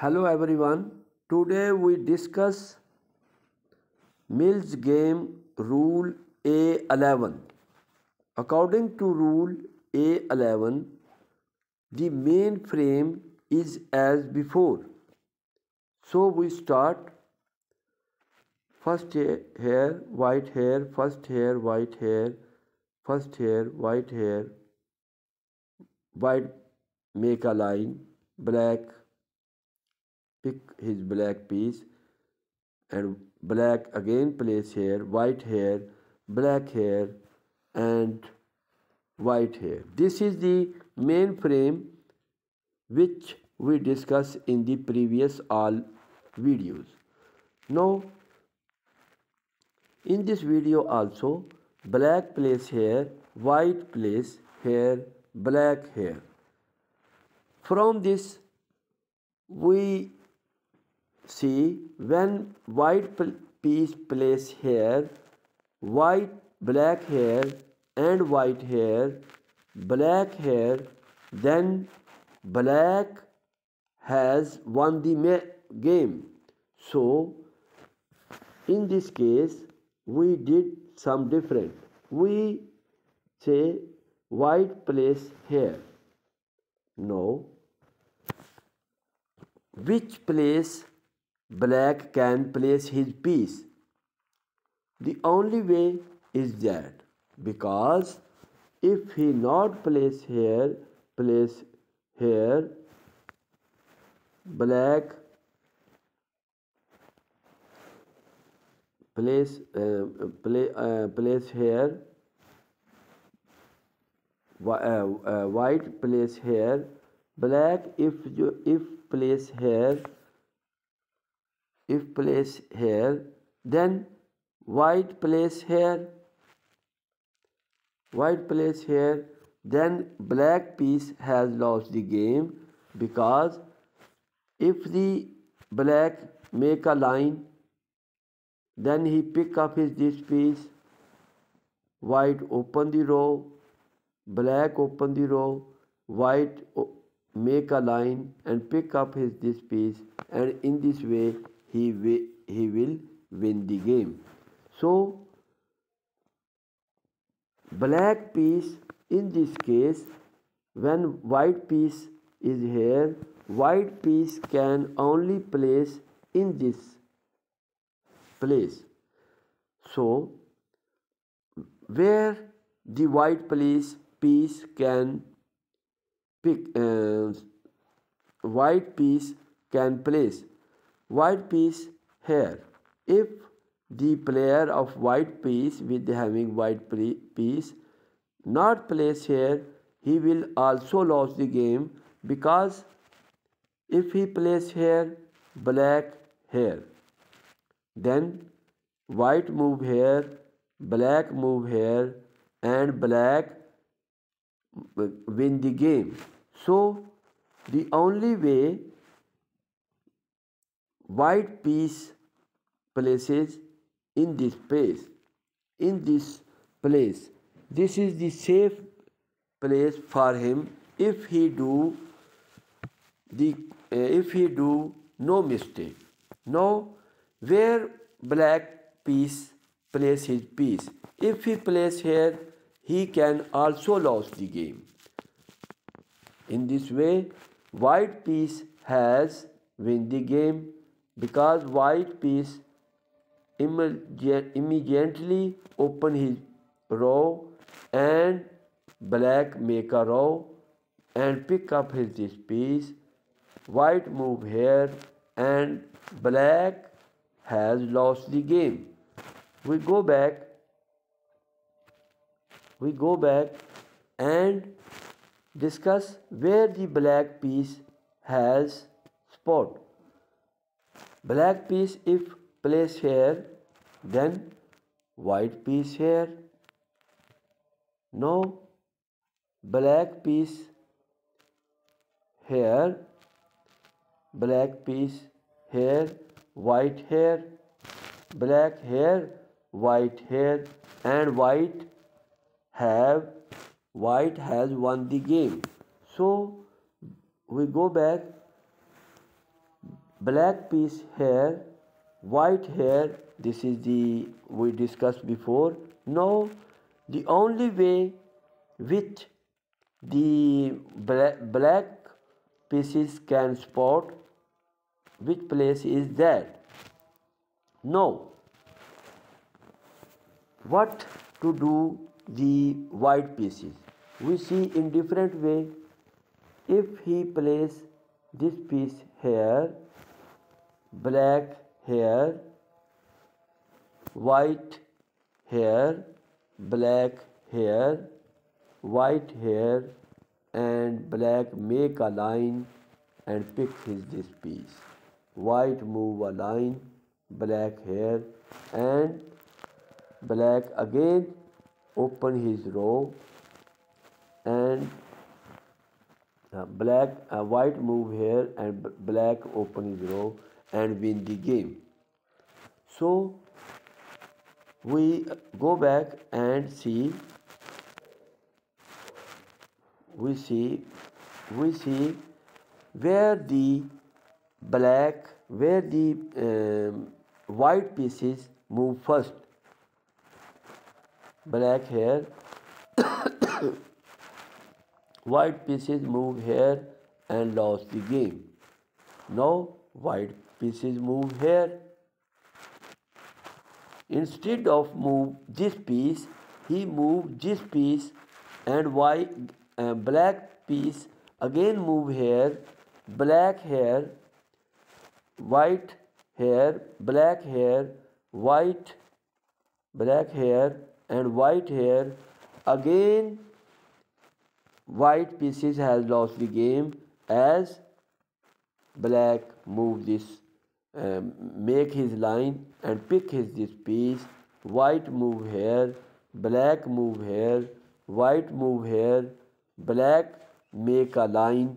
Hello everyone. Today we discuss Mills game rule A11. According to rule A11, the main frame is as before. So we start first hair, white hair, first hair, white hair, first hair, white hair, white make a line, black pick his black piece and black again place here white hair black hair and white hair this is the main frame which we discussed in the previous all videos. Now in this video also black place here white place here black hair from this we see when white piece place here white black hair and white hair black hair then black has won the game. So in this case we did some different. We say white place here no which place black can place his piece. The only way is that because if he not place here, place here, black place uh, play, uh, place here uh, uh, white place here black if you if place here if place here then white place here white place here then black piece has lost the game because if the black make a line then he pick up his this piece white open the row black open the row white make a line and pick up his this piece and in this way he will, he will win the game. So, black piece in this case when white piece is here white piece can only place in this place so where the white piece piece can pick uh, white piece can place white piece here. If the player of white piece with having white piece not place here he will also lose the game because if he plays here black here. Then white move here black move here and black win the game. So the only way white piece places in this place in this place. This is the safe place for him if he do the uh, if he do no mistake. Now where black piece place his piece if he place here he can also lose the game. In this way white piece has win the game because white piece immediately open his row and black make a row and pick up his this piece white move here and black has lost the game. We go back we go back and discuss where the black piece has spot black piece if placed here then white piece here. No black piece here black piece here white hair black hair white hair and white have white has won the game. So we go back black piece here white here this is the we discussed before. Now the only way which the black pieces can spot which place is that now what to do the white pieces? We see in different way. If he place this piece here black hair white hair black hair white hair and black make a line and pick his this piece. White move a line black hair and black again open his row and uh, black uh, white move here and black open his row and win the game. So we go back and see we see we see where the black where the um, white pieces move first. Black here white pieces move here and lost the game. Now white pieces move here Instead of move this piece, he moved this piece and white uh, black piece again move here, black hair, white hair, black hair, white, black hair and white hair. Again white pieces has lost the game as black move this um, make his line and pick his this piece. White move here black move here white move here black make a line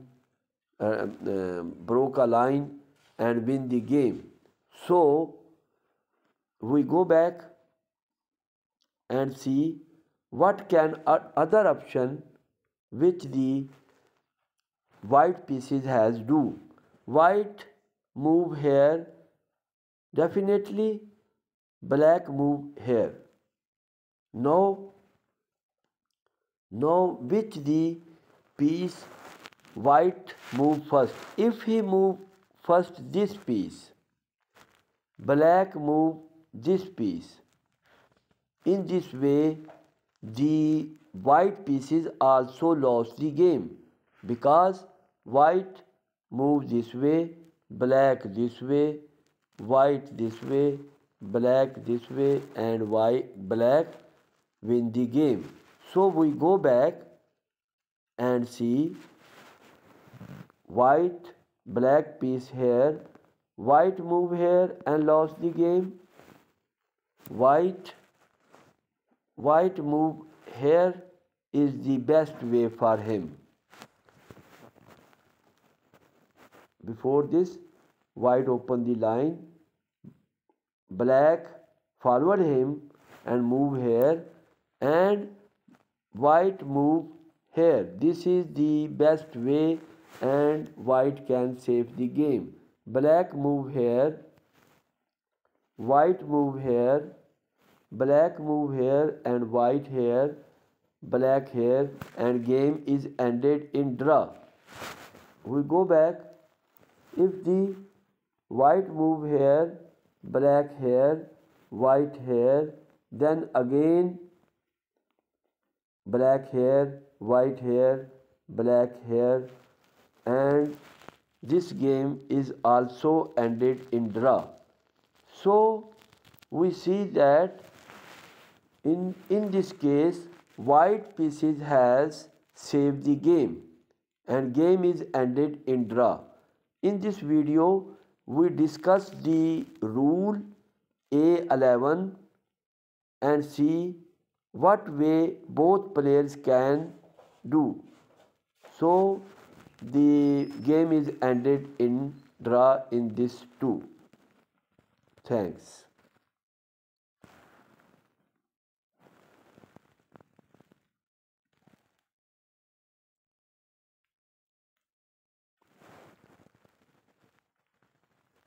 uh, uh, broke a line and win the game. So we go back and see what can other option which the white pieces has do. White move here. Definitely black move here. Now now which the piece white move first? If he move first this piece black move this piece. In this way the white pieces also lost the game because white move this way black this way white this way black this way and white black win the game. So we go back and see white black piece here white move here and lost the game. White white move here is the best way for him before this white open the line black forward him and move here and white move here. This is the best way and white can save the game. Black move here white move here black move here and white here black here and game is ended in draw. We go back if the white move here black hair white hair then again black hair white hair black hair and this game is also ended in draw. So we see that in in this case white pieces has saved the game and game is ended in draw in this video we discuss the rule A11 and see what way both players can do. So the game is ended in draw in this two. Thanks.